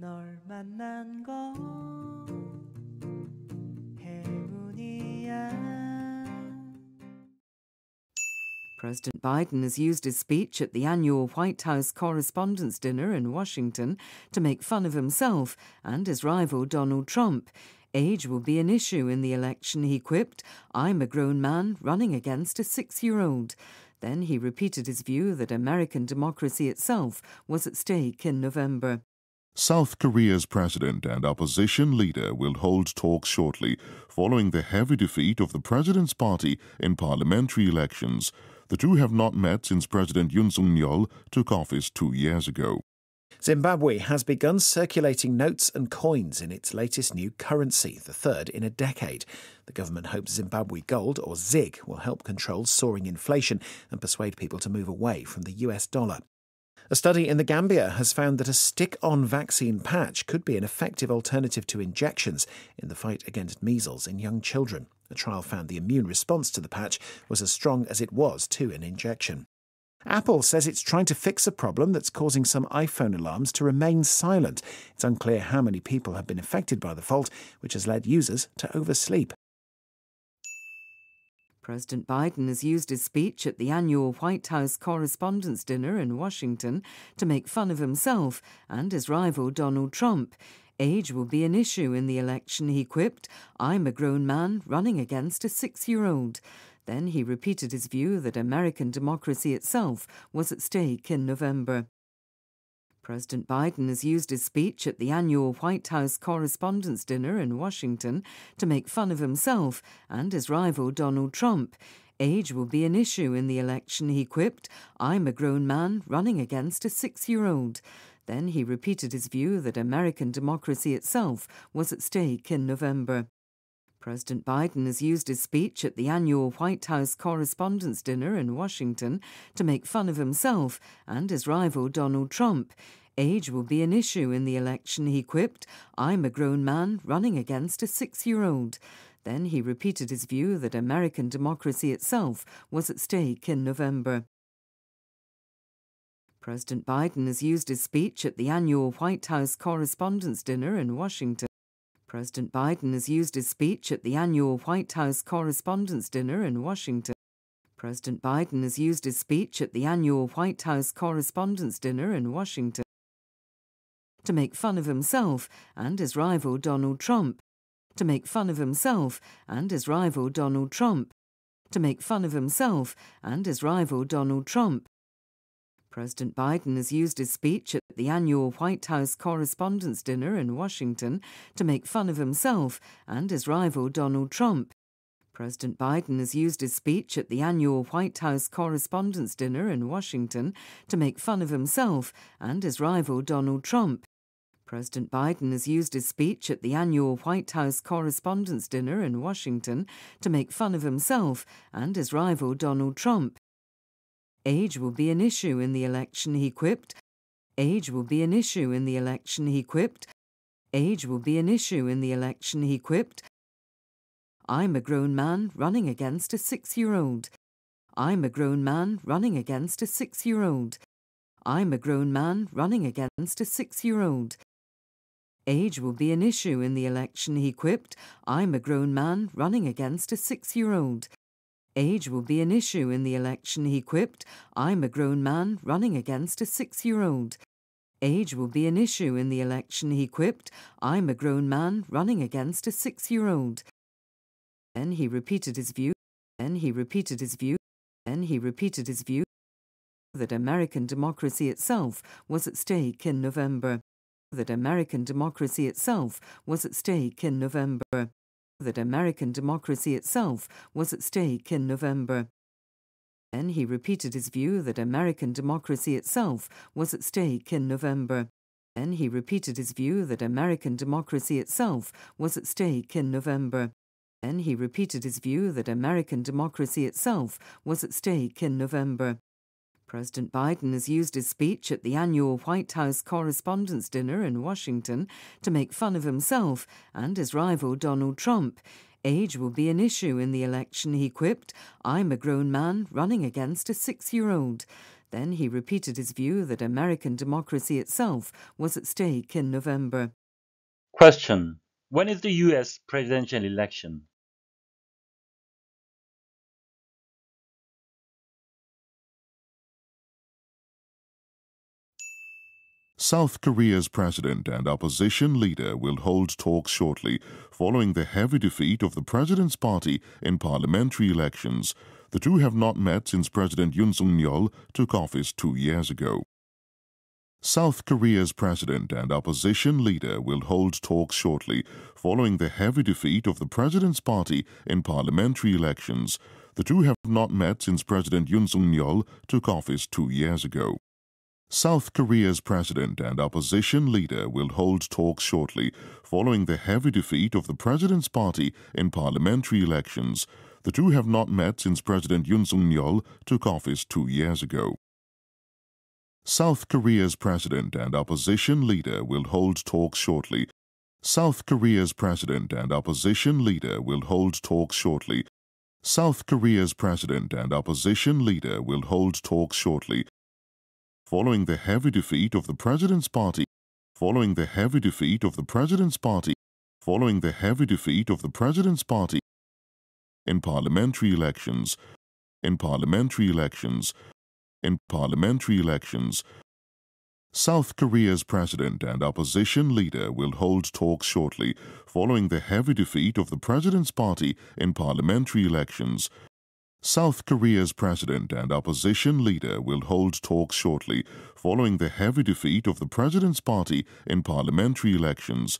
널 만난 건 행운이야. President Biden has used his speech at the annual White House Correspondents' Dinner in Washington to make fun of himself and his rival Donald Trump. Age will be an issue in the election, he quipped. I'm a grown man running against a six year old. Then he repeated his view that American democracy itself was at stake in November. South Korea's president and opposition leader will hold talks shortly following the heavy defeat of the president's party in parliamentary elections. The two have not met since President Yoon Suk Yeol took office two years ago. Zimbabwe has begun circulating notes and coins in its latest new currency, the third in a decade. The government hopes Zimbabwe Gold, or ZIG, will help control soaring inflation and persuade people to move away from the US dollar. A study in the Gambia has found that a stick on vaccine patch could be an effective alternative to injections in the fight against measles in young children. A trial found the immune response to the patch was as strong as it was to an injection. Apple says it's trying to fix a problem that's causing some iPhone alarms to remain silent. It's unclear how many people have been affected by the fault, which has led users to oversleep. President Biden has used his speech at the annual White House Correspondents' Dinner in Washington to make fun of himself and his rival Donald Trump. Age will be an issue in the election, he quipped. I'm a grown man running against a six year old. Then he repeated his view that American democracy itself was at stake in November. President Biden has used his speech at the annual White House Correspondents' Dinner in Washington to make fun of himself and his rival Donald Trump. Age will be an issue in the election, he quipped. I'm a grown man running against a six year old. Then he repeated his view that American democracy itself was at stake in November. President Biden has used his speech at the annual White House Correspondents' Dinner in Washington to make fun of himself and his rival Donald Trump. Age will be an issue in the election, he quipped. I'm a grown man running against a six year old. Then he repeated his view that American democracy itself was at stake in November. President Biden has used his speech at the annual White House Correspondents' Dinner in Washington. President Biden has used his speech at the annual White House Correspondents' Dinner in Washington. President Biden has used his speech at the annual White House Correspondents' Dinner in Washington to make fun of himself and his rival Donald Trump. To make fun of himself and his rival Donald Trump. To make fun of himself and his rival Donald Trump. President Biden has used his speech at the annual White House Correspondents' Dinner in Washington to make fun of himself and his rival Donald Trump. President Biden has used his speech at the annual White House Correspondents' Dinner in Washington to make fun of himself and his rival Donald Trump. President Biden has used his speech at the annual White House Correspondents' Dinner in Washington to make fun of himself and his rival Donald Trump. Age will be an issue in the election, he quipped. Age will be an issue in the election, he quipped. Age will be an issue in the election, he quipped. I'm a grown man running against a six year old. I'm a grown man running against a six year old. I'm a grown man running against a six year old. Age will be an issue in the election, he quipped. I'm a grown man running against a six year old. Age will be an issue in the election, he quipped. I'm a grown man running against a six year old. Age will be an issue in the election, he quipped. I'm a grown man running against a six year old. Then he repeated his view. Then he repeated his view. Then he repeated his view that American democracy itself was at stake in November. That American democracy itself was at stake in November that American democracy itself was at stake in November. Then he repeated his view that American democracy itself was at stake in November. Then he repeated his view that American democracy itself was at stake in November. Then he repeated his view that American democracy itself was at stake in November. President Biden has used his speech at the annual White House Correspondents' Dinner in Washington to make fun of himself and his rival Donald Trump. Age will be an issue in the election, he quipped. I'm a grown man running against a six year old. Then he repeated his view that American democracy itself was at stake in November. Question When is the US presidential election? South Korea's president and opposition leader will hold talks shortly following the heavy defeat of the president's party in parliamentary elections. The two have not met since President Yoon Suk Yeol took office two years ago. South Korea's president and opposition leader will hold talks shortly following the heavy defeat of the president's party in parliamentary elections. The two have not met since President Yoon Suk Yeol took office two years ago. South Korea's president and opposition leader will hold talks shortly following the heavy defeat of the president's party in parliamentary elections. The two have not met since President Yoon Suk Yeol took office two years ago. South Korea's president and opposition leader will hold talks shortly. South Korea's president and opposition leader will hold talks shortly. South Korea's president and opposition leader will hold talks shortly following the heavy defeat of the president's party, following the heavy defeat of the president's party, following the heavy defeat of the president's party. In parliamentary elections, in parliamentary elections, in parliamentary elections. South Korea's president and opposition leader will hold talks shortly following the heavy defeat of the president's party in parliamentary elections, South Korea's president and opposition leader will hold talks shortly following the heavy defeat of the president's party in parliamentary elections.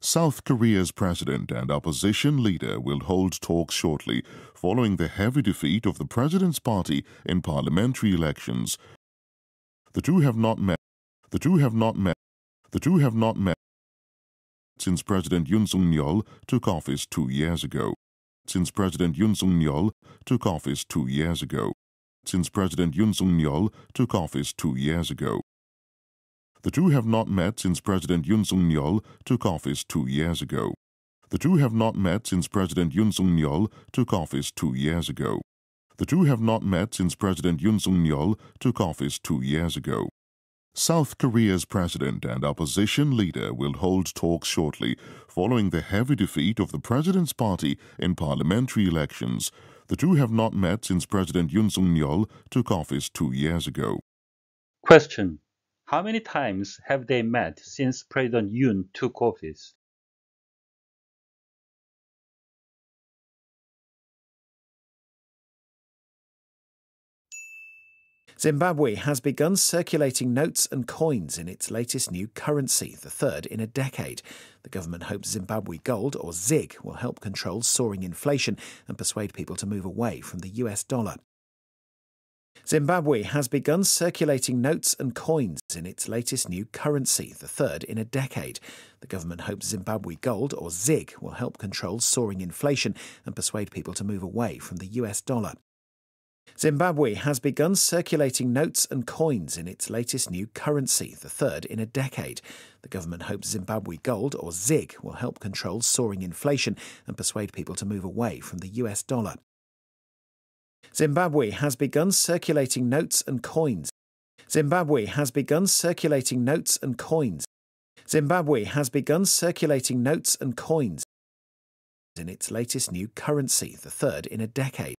South Korea's president and opposition leader will hold talks shortly following the heavy defeat of the president's party in parliamentary elections. The two have not met. The two have not met. The two have not met since President Yoon Suk Yeol took office two years ago since President Yoon Suk Yeol took office two years ago. Since President Yoon Suk Yeol took office two years ago. The two have not met since President Yoon Suk Yeol took office two years ago. The two have not met since President Yoon Suk Yeol took office two years ago. The two have not met since President Yoon Suk Yeol took office two years ago. South Korea's president and opposition leader will hold talks shortly following the heavy defeat of the president's party in parliamentary elections. The two have not met since President Yoon Suk Yeol took office two years ago. Question How many times have they met since President Yoon took office? Zimbabwe has begun circulating notes and coins in its latest new currency, the third in a decade. The government hopes Zimbabwe Gold, or ZIG, will help control soaring inflation and persuade people to move away from the US dollar. Zimbabwe has begun circulating notes and coins in its latest new currency, the third in a decade. The government hopes Zimbabwe Gold, or ZIG, will help control soaring inflation and persuade people to move away from the US dollar. Zimbabwe has begun circulating notes and coins in its latest new currency, the third in a decade. The government hopes Zimbabwe Gold, or ZIG, will help control soaring inflation and persuade people to move away from the US dollar. Zimbabwe has begun circulating notes and coins. Zimbabwe has begun circulating notes and coins. Zimbabwe has begun circulating notes and coins in its latest new currency, the third in a decade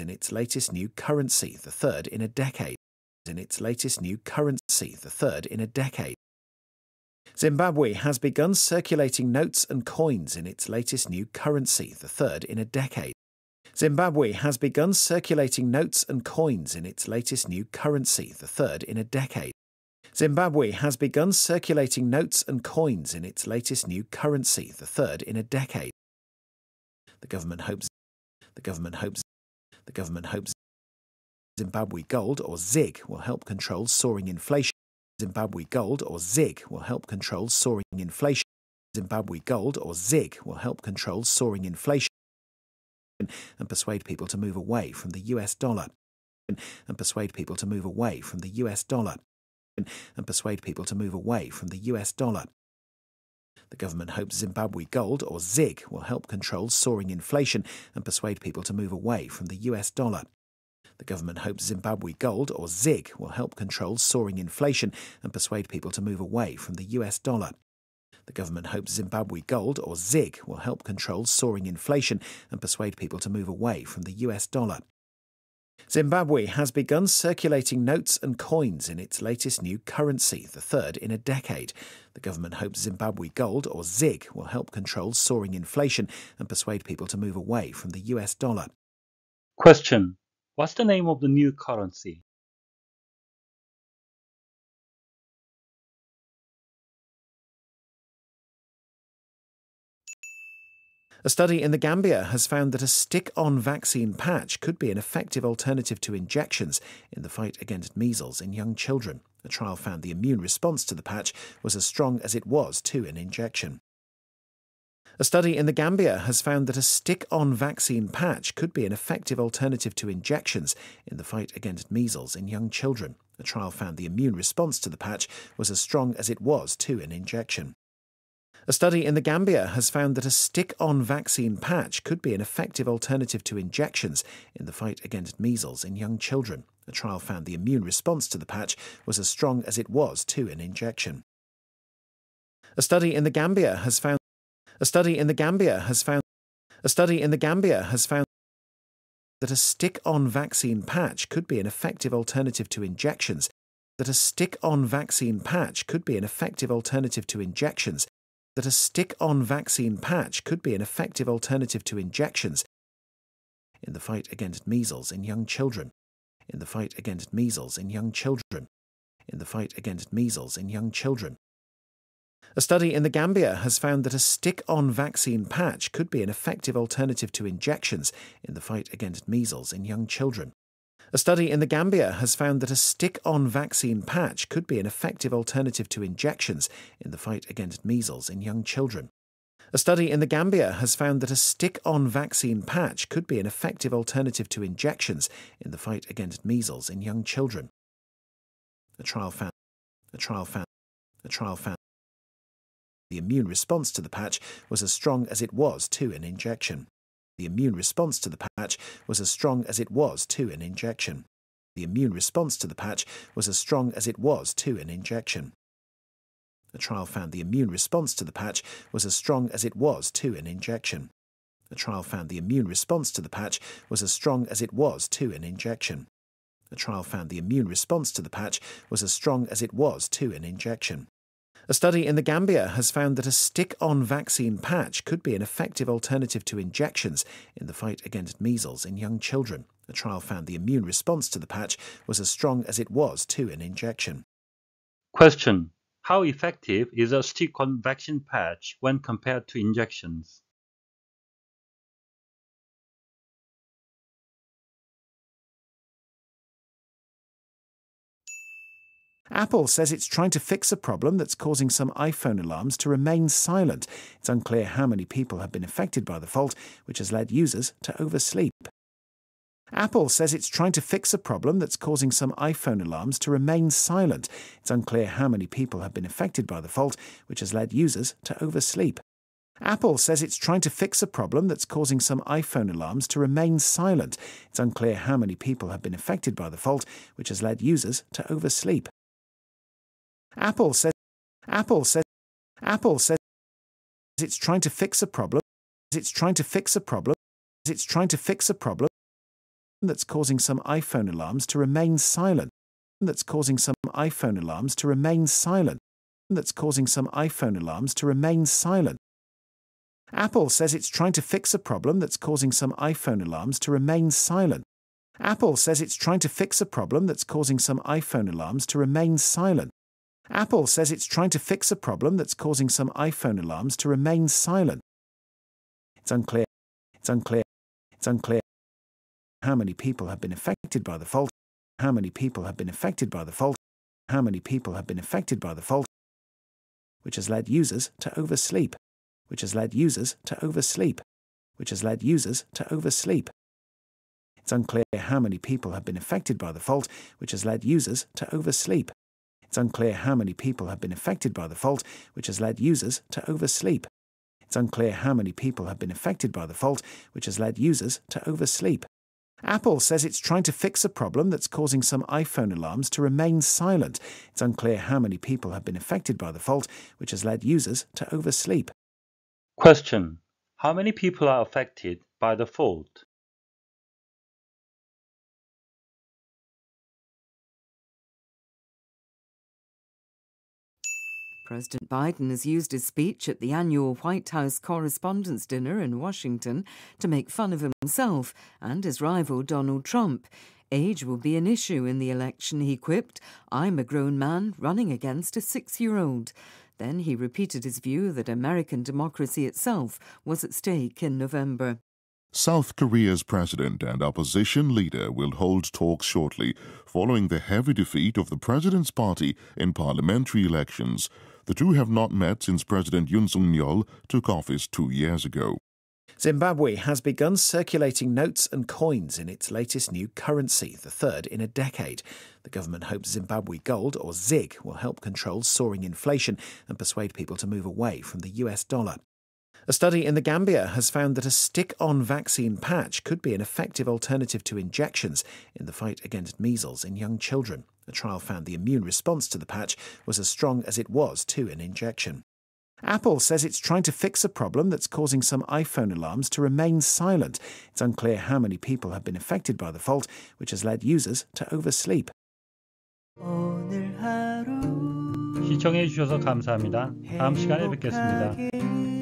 in its latest new currency, the third in a decade. In its latest new currency, the third in a decade. Zimbabwe has begun circulating notes and coins in its latest new currency, the third in a decade. Zimbabwe has begun circulating notes and coins in its latest new currency, the third in a decade. Zimbabwe has begun circulating notes and coins in its latest new currency, the third in a decade. The government hopes the government hopes the government hopes Zimbabwe Gold, or ZIG, will help control soaring inflation. Zimbabwe Gold, or ZIG, will help control soaring inflation. Zimbabwe Gold, or ZIG, will help control soaring inflation and persuade people to move away from the US dollar. And persuade people to move away from the US dollar. And persuade people to move away from the US dollar. The government hopes Zimbabwe Gold, or ZIG, will help control soaring inflation and persuade people to move away from the US dollar. The government hopes Zimbabwe Gold, or ZIG, will help control soaring inflation and persuade people to move away from the US dollar. The government hopes Zimbabwe Gold, or ZIG, will help control soaring inflation and persuade people to move away from the US dollar. Zimbabwe has begun circulating notes and coins in its latest new currency, the third in a decade. The government hopes Zimbabwe Gold, or ZIG, will help control soaring inflation and persuade people to move away from the US dollar. Question What's the name of the new currency? A study in the Gambia has found that a stick on vaccine patch could be an effective alternative to injections in the fight against measles in young children. A trial found the immune response to the patch was as strong as it was to an injection. A study in the Gambia has found that a stick on vaccine patch could be an effective alternative to injections in the fight against measles in young children. A trial found the immune response to the patch was as strong as it was to an injection. A study in the Gambia has found that a stick on vaccine patch could be an effective alternative to injections in the fight against measles in young children. A trial found the immune response to the patch was as strong as it was to an injection. A study in the Gambia has found a study in the Gambia has found a study in the Gambia has found that a stick-on vaccine patch could be an effective alternative to injections. That a stick-on vaccine patch could be an effective alternative to injections. That a stick-on vaccine patch could be an effective alternative to injections in the fight against measles in young children. In the fight against measles in young children. In the fight against measles in young children. A study in the Gambia has found that a stick on vaccine patch could be an effective alternative to injections in the fight against measles in young children. A study in the Gambia has found that a stick on vaccine patch could be an effective alternative to injections in the fight against measles in young children. A study in the Gambia has found that a stick on vaccine patch could be an effective alternative to injections in the fight against measles in young children. A trial found a trial found a trial found the immune response to the patch was as strong as it was to an injection. The immune response to the patch was as strong as it was to an injection. The immune response to the patch was as strong as it was to an injection. The trial found the immune response to the patch was as strong as it was to an injection. The trial found the immune response to the patch was as strong as it was to an injection. The trial found the immune response to the patch was as strong as it was to an injection. A study in the Gambia has found that a stick on vaccine patch could be an effective alternative to injections in the fight against measles in young children. The trial found the immune response to the patch was as strong as it was to an injection. Question How effective is a stick on vaccine patch when compared to injections? Apple says it's trying to fix a problem that's causing some iPhone alarms to remain silent. It's unclear how many people have been affected by the fault, which has led users to oversleep. Apple says it's trying to fix a problem that's causing some iPhone alarms to remain silent. It's unclear how many people have been affected by the fault, which has led users to oversleep. Apple says it's trying to fix a problem that's causing some iPhone alarms to remain silent. It's unclear how many people have been affected by the fault, which has led users to oversleep. Apple says Apple says Apple says it's trying to fix a problem. It's trying to fix a problem. It's trying to fix a problem that's causing some iPhone alarms to remain silent. That's causing some iPhone alarms to remain silent. That's causing some iPhone alarms to remain silent. Apple says it's trying to fix a problem that's causing some iPhone alarms to remain silent. Apple says it's trying to fix a problem that's causing some iPhone alarms to remain silent. Apple says it's trying to fix a problem that's causing some iPhone alarms to remain silent. It's unclear. It's unclear. It's unclear how many people have been affected by the fault. How many people have been affected by the fault. How many people have been affected by the fault, which has led users to oversleep. Which has led users to oversleep. Which has led users to oversleep. It's unclear how many people have been affected by the fault, which has led users to oversleep. It's unclear how many people have been affected by the fault, which has led users to oversleep. It's unclear how many people have been affected by the fault, which has led users to oversleep. Apple says it's trying to fix a problem that's causing some iPhone alarms to remain silent. It's unclear how many people have been affected by the fault, which has led users to oversleep. Question. How many people are affected by the fault? President Biden has used his speech at the annual White House Correspondents' Dinner in Washington to make fun of himself and his rival Donald Trump. Age will be an issue in the election, he quipped. I'm a grown man running against a six year old. Then he repeated his view that American democracy itself was at stake in November. South Korea's president and opposition leader will hold talks shortly following the heavy defeat of the president's party in parliamentary elections. The two have not met since President Yoon Suk Yeol took office two years ago. Zimbabwe has begun circulating notes and coins in its latest new currency, the third in a decade. The government hopes Zimbabwe Gold, or ZIG, will help control soaring inflation and persuade people to move away from the US dollar. A study in the Gambia has found that a stick on vaccine patch could be an effective alternative to injections in the fight against measles in young children. The trial found the immune response to the patch was as strong as it was to an injection. Apple says it's trying to fix a problem that's causing some iPhone alarms to remain silent. It's unclear how many people have been affected by the fault, which has led users to oversleep. 오늘 하루 시청해 주셔서 감사합니다. 다음 시간에 뵙겠습니다. 행복하게